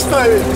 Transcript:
оставить.